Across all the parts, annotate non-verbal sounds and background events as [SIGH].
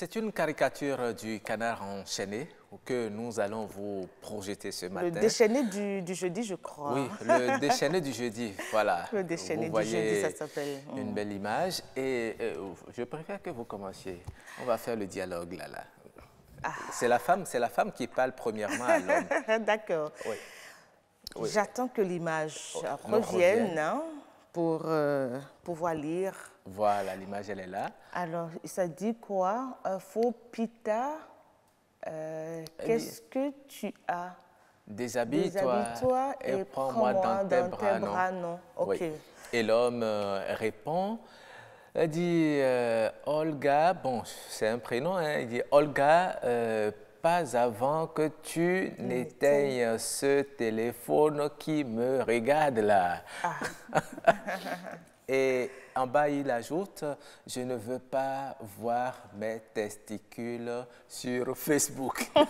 C'est une caricature du canard enchaîné que nous allons vous projeter ce matin. Le déchaîné du, jeudi, je crois. Oui, le déchaîné du jeudi, voilà. [LAUGHS] Le déchaîné du jeudi, ça s'appelle. Une belle image et euh, je préfère que vous commenciez. On va faire le dialogue là, là. Ah. C'est la femme, c'est la femme qui parle premièrement à l'homme. [LAUGHS] D'accord. Oui. J'attends que l'image oh, revienne hein, pour euh, pouvoir lire. Voilà, l'image elle est là. Alors, ça dit quoi? Faux pita euh, qu'est-ce que tu as? Déshabille-toi et, prends-moi dans, tes bras, non. Et l'homme euh, répond, il dit euh, Olga, bon, c'est un prénom, hein, il dit Olga, pas avant que tu n'éteignes ce téléphone qui me regarde là. Ah. et en bas, il ajoute Je ne veux pas voir mes testicules sur Facebook. [LAUGHS]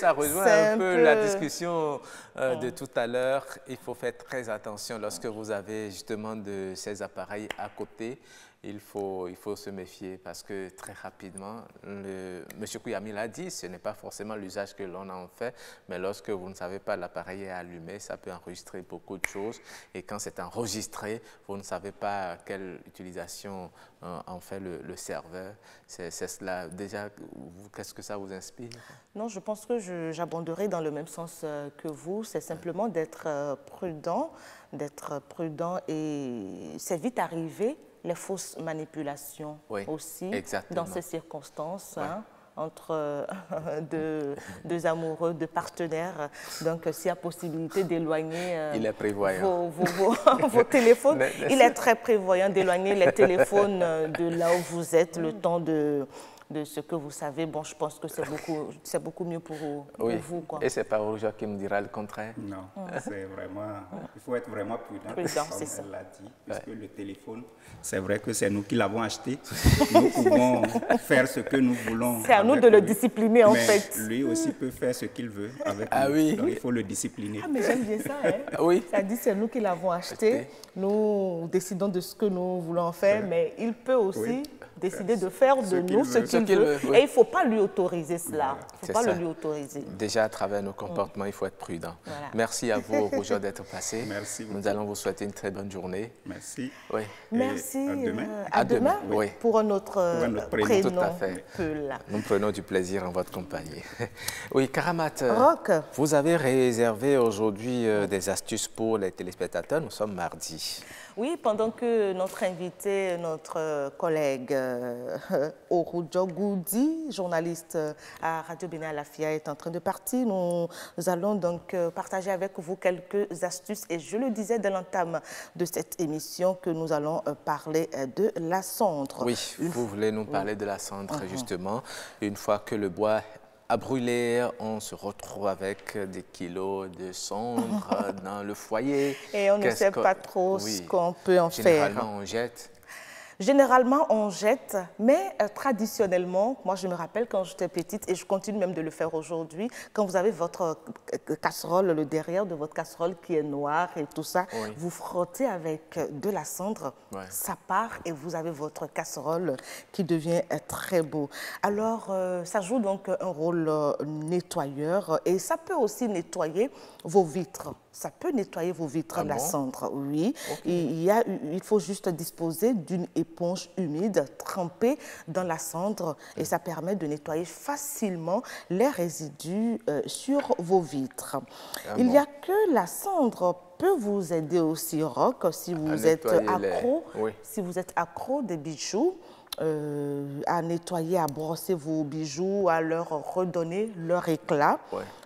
Ça rejoint un, peu, la discussion euh, de tout à l'heure. Il faut faire très attention lorsque vous avez justement de ces appareils à côté il faut, il faut se méfier parce que très rapidement, le, M. Kouyami l'a dit, ce n'est pas forcément l'usage que l'on en fait, mais lorsque vous ne savez pas l'appareil est allumé, ça peut enregistrer beaucoup de choses. Et quand c'est enregistré, vous ne savez pas quelle utilisation euh, en fait le, serveur. C'est cela. Déjà, qu'est-ce que ça vous inspire? Non, je pense que j'abonderai dans le même sens euh, que vous. C'est simplement d'être euh, prudent, d'être prudent et c'est vite arrivé les fausses manipulations aussi dans ces circonstances. Hein, entre euh, [LAUGHS] [LAUGHS] deux, amoureux, deux partenaires. Donc, s'il y a possibilité d'éloigner euh, [LAUGHS] vos, téléphones, il est très prévoyant d'éloigner les téléphones euh, de là où vous êtes, le temps de, de ce que vous savez, bon, je pense que c'est beaucoup, c'est beaucoup mieux pour, vous. Quoi. Et c'est pas Roger qui me dira le contraire. Non, c'est vraiment, il faut être vraiment prudent, prudent comme elle l'a dit, puisque le téléphone, c'est vrai que c'est nous qui l'avons acheté. nous pouvons faire ce que nous voulons. C'est à nous de le discipliner, en fait. lui aussi peut faire ce qu'il veut avec ah, nous. Oui. Donc, il faut le discipliner. Ah, mais j'aime bien ça. Hein? oui. Ça dit c'est nous qui l'avons acheté. Nous décidons de ce que nous voulons faire, mais il peut aussi décider de faire de nous ce qu'il veut. Et il ne faut pas lui autoriser cela. Il ne faut pas le lui autoriser. Déjà, à travers nos comportements, il faut être prudent. Merci à vous, [LAUGHS] Roger, d'être passé. Merci. Nous allons vous souhaiter une très bonne journée. Merci. Oui. Merci. à demain. Euh, à, demain, oui. pour un autre, prénom. Tout à fait. Nous prenons du plaisir en votre compagnie. [LAUGHS] oui, Karamat, euh, Rock. vous avez réservé aujourd'hui euh, des astuces pour les téléspectateurs. Nous sommes mardi. Oui, pendant que notre invité, notre collègue euh, [LAUGHS] Goudi, journaliste euh, à Radio Bénin Lafia, est en train de partir, nous, allons donc euh, partager avec vous quelques astuces. Et je le disais dès l'entame de cette émission que nous allons euh, parler de la cendre. Oui, vous voulez nous parler de la cendre, uh-huh. justement. Une fois que le bois à brûler, on se retrouve avec des kilos de cendres [LAUGHS] dans le foyer. Et on ne sait pas trop ce qu'on peut en faire. Généralement, on jette. Généralement, on jette, mais euh, traditionnellement, moi je me rappelle quand j'étais petite, et je continue même de le faire aujourd'hui, quand vous avez votre euh, casserole, le derrière de votre casserole qui est noir et tout ça, vous frottez avec euh, de la cendre, ça part et vous avez votre casserole qui devient très beau. Alors, ça joue donc un rôle nettoyeur et ça peut aussi nettoyer vos vitres. Ça peut nettoyer vos vitres, ah la cendre, oui. Il, y a, il faut juste disposer d'une éponge humide trempée dans la cendre et ça permet de nettoyer facilement les résidus euh, sur vos vitres. Ah il n'y a que la cendre peut vous aider aussi, Rock, si vous êtes accro, si vous êtes accro des bijoux. Euh, à nettoyer, à brosser vos bijoux, à leur redonner leur éclat.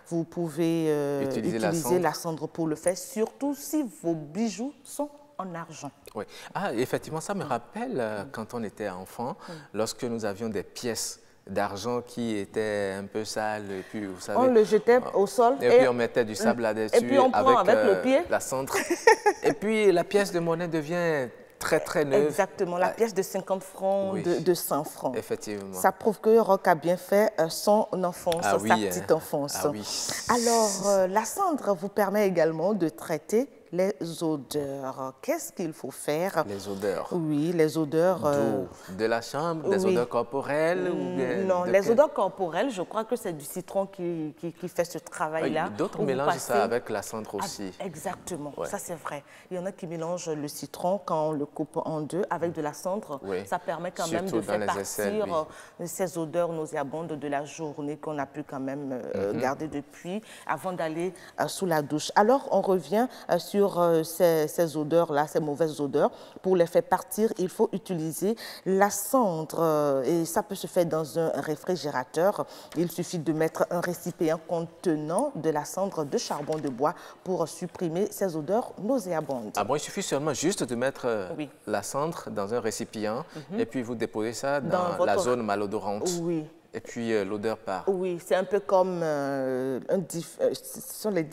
Vous pouvez euh, utiliser, la, cendre. pour le faire, surtout si vos bijoux sont en argent. Oui. Ah, effectivement, ça me rappelle euh, quand on était enfant, lorsque nous avions des pièces d'argent qui étaient un peu sales et puis vous savez on le jetait au sol et, puis on mettait du sable là-dessus et puis on prend avec, le pied la cendre [LAUGHS] et puis la pièce de monnaie devient très, très neuve. Exactement, la pièce de 50 francs, de, 100 francs. Effectivement. Ça prouve que Rock a bien fait euh, son enfance, ah sa petite hein. enfance. Ah oui. Alors, euh, la cendre vous permet également de traiter les odeurs. Qu'est-ce qu'il faut faire? Les odeurs Oui, les odeurs... Euh, de la chambre, des odeurs corporelles ou Non, les odeurs corporelles, je crois que c'est du citron qui, qui, fait ce travail-là. D'autres mélangent ça avec la cendre aussi. Ah, exactement, ça c'est vrai. Il y en a qui mélangent le citron quand on le coupe en deux avec de la cendre. Ça permet quand même de faire partir euh, ces odeurs nauséabondes de la journée qu'on a pu quand même euh, mhm. garder depuis avant d'aller sous la douche. Alors, on revient sur ces, ces odeurs-là, ces mauvaises odeurs. Pour les faire partir, il faut utiliser la cendre et ça peut se faire dans un réfrigérateur. Il suffit de mettre un récipient contenant de la cendre de charbon de bois pour supprimer ces odeurs nauséabondes. Ah bon, il suffit seulement juste de mettre euh, la cendre dans un récipient mhm. et puis vous déposez ça dans, la zone malodorante. Oui. Et puis euh, l'odeur part. Oui, c'est un peu comme euh, un euh, ce sont les,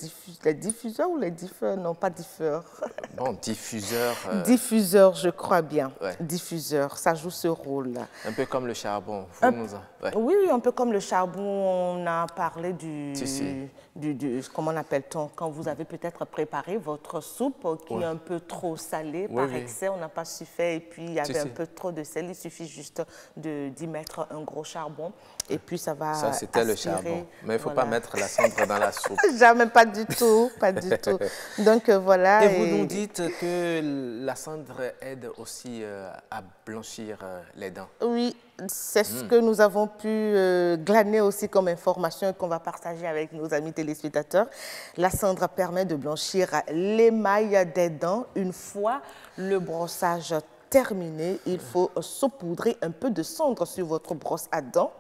les, diffuseurs ou les diffeurs Non, pas diffeurs. [LAUGHS] Bon, diffuseur. Diffuseur, je crois bien. Diffuseur, ça joue ce rôle. Un peu comme le charbon. Oui, un peu comme le charbon. On a parlé du, du, comment on appelle-t-on Quand vous avez peut-être préparé votre soupe qui est un peu trop salée par excès, on n'a pas su faire et puis il y avait un peu trop de sel. Il suffit juste d'y mettre un gros charbon et puis ça va Ça, c'était le charbon. Mais il ne faut pas mettre la cendre dans la [LAUGHS] soupe. Jamais, pas du tout, pas du tout. [LAUGHS] Donc euh, voilà. Et, vous nous dites que la cendre aide aussi euh, à blanchir euh, les dents. Oui, c'est ce hmm. que nous avons pu glaner aussi comme information et qu'on va partager avec nos amis téléspectateurs. La cendre permet de blanchir l'émail des dents une fois le brossage terminé. Il faut saupoudrer un peu de cendre sur votre brosse à dents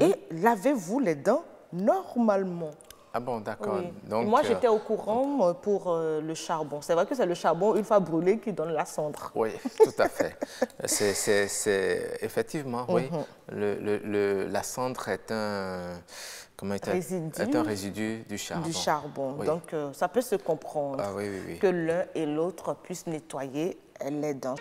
Et lavez-vous les dents normalement. Ah bon, d'accord. Moi, euh, j'étais au courant euh, pour euh, le charbon. C'est vrai que c'est le charbon, une fois brûlé, qui donne la cendre. Oui, tout à fait. [LAUGHS] c'est effectivement, oui. Mhm. Le, le, la cendre est un, comment est, résidu, est un résidu du charbon. Du charbon. Donc, ça peut se comprendre ah, oui, que l'un et l'autre puissent nettoyer les dents.